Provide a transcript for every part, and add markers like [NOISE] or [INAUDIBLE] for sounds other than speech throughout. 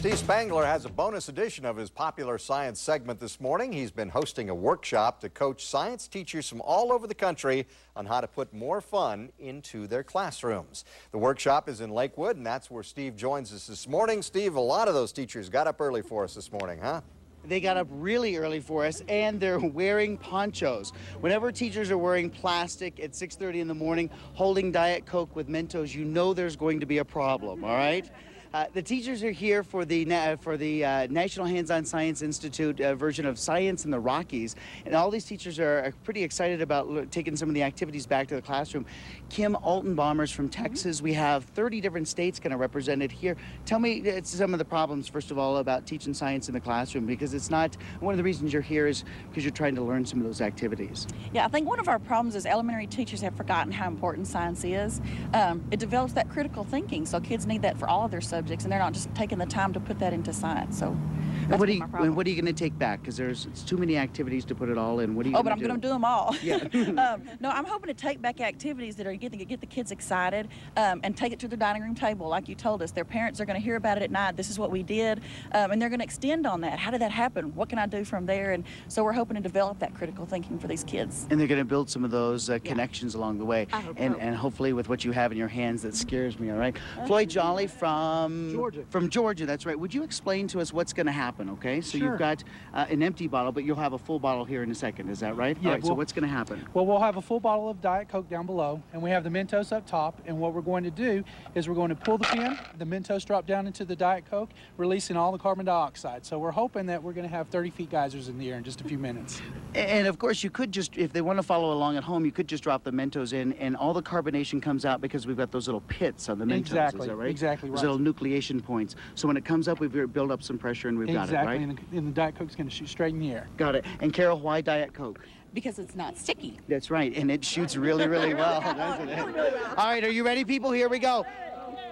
Steve Spangler has a bonus edition of his popular science segment this morning. He's been hosting a workshop to coach science teachers from all over the country on how to put more fun into their classrooms. The workshop is in Lakewood, and that's where Steve joins us this morning. Steve, a lot of those teachers got up early for us this morning, huh? They got up really early for us, and they're wearing ponchos. Whenever teachers are wearing plastic at 6.30 in the morning, holding Diet Coke with Mentos, you know there's going to be a problem, all right? Uh, the teachers are here for the for the uh, National Hands-On Science Institute uh, version of Science in the Rockies, and all these teachers are, pretty excited about taking some of the activities back to the classroom. Kim Altenbombers from mm-hmm. Texas. We have 30 different states kind of represented here. Tell me uh, some of the problems, first of all, about teaching science in the classroom, because it's not one of the reasons you're here is because you're trying to learn some of those activities. Yeah, I think one of our problems is elementary teachers have forgotten how important science is. Um, it develops that critical thinking, so kids need that for all of their subjects subjects, and they're not just taking the time to put that into science. So. And what, are you, and what are you going to take back? Because there's it's too many activities to put it all in. What are you? Oh, but I'm going to do them all. [LAUGHS] Yeah. [LAUGHS] um, no, I'm hoping to take back activities that are get the, get the kids excited um, and take it to the dining room table, like you told us. Their parents are going to hear about it at night. This is what we did, um, and they're going to extend on that. How did that happen? What can I do from there? And so we're hoping to develop that critical thinking for these kids. And they're going to build some of those uh, connections yeah. along the way. and so. and hopefully with what you have in your hands, that scares me. All right, uh, Floyd Jolly from Georgia. From Georgia, that's right. Would you explain to us what's going to happen? Okay, so sure. you've got uh, an empty bottle, but you'll have a full bottle here in a second. Is that right? Yeah. All right, well, so what's going to happen? Well, we'll have a full bottle of Diet Coke down below, and we have the Mentos up top. And what we're going to do is we're going to pull the pin, the Mentos drop down into the Diet Coke, releasing all the carbon dioxide. So we're hoping that we're going to have 30 feet geysers in the air in just a few minutes. And of course, you could just, if they want to follow along at home, you could just drop the Mentos in, and all the carbonation comes out because we've got those little pits on the Mentos. Exactly. Is that right? Exactly right. Those little nucleation points. So when it comes up, we've built up some pressure, and we've exactly. got it, right? And the, and the Diet Coke's going to shoot straight in the air. Got it. And Carol, why Diet Coke? Because it's not sticky. That's right, and it shoots really, really well, [LAUGHS] doesn't it? All right, are you ready, people? Here we go.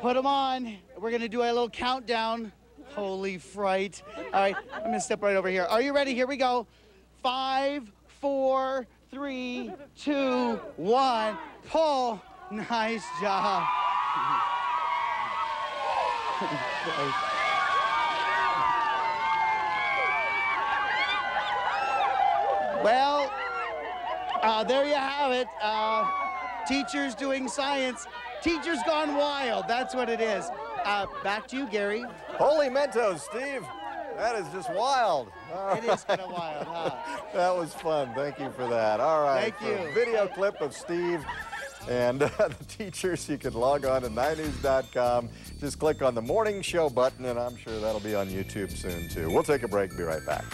Put them on. We're going to do a little countdown. Holy fright. All right, I'm going to step right over here. Are you ready? Here we go. Five, four, three, two, one. Pull. Nice job. [LAUGHS] Well, uh, there you have it. Uh, teachers doing science. Teachers gone wild. That's what it is. Uh, back to you, Gary. Holy Mentos, Steve. That is just wild. All it right. is kind of wild, huh? [LAUGHS] that was fun. Thank you for that. All right. Thank you. Video clip of Steve and [LAUGHS] uh, the teachers. You can log on to 9news.com. Just click on the morning show button, and I'm sure that'll be on YouTube soon, too. We'll take a break. Be right back.